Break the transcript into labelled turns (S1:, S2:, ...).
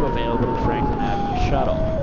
S1: also available to Franklin Avenue Shuttle.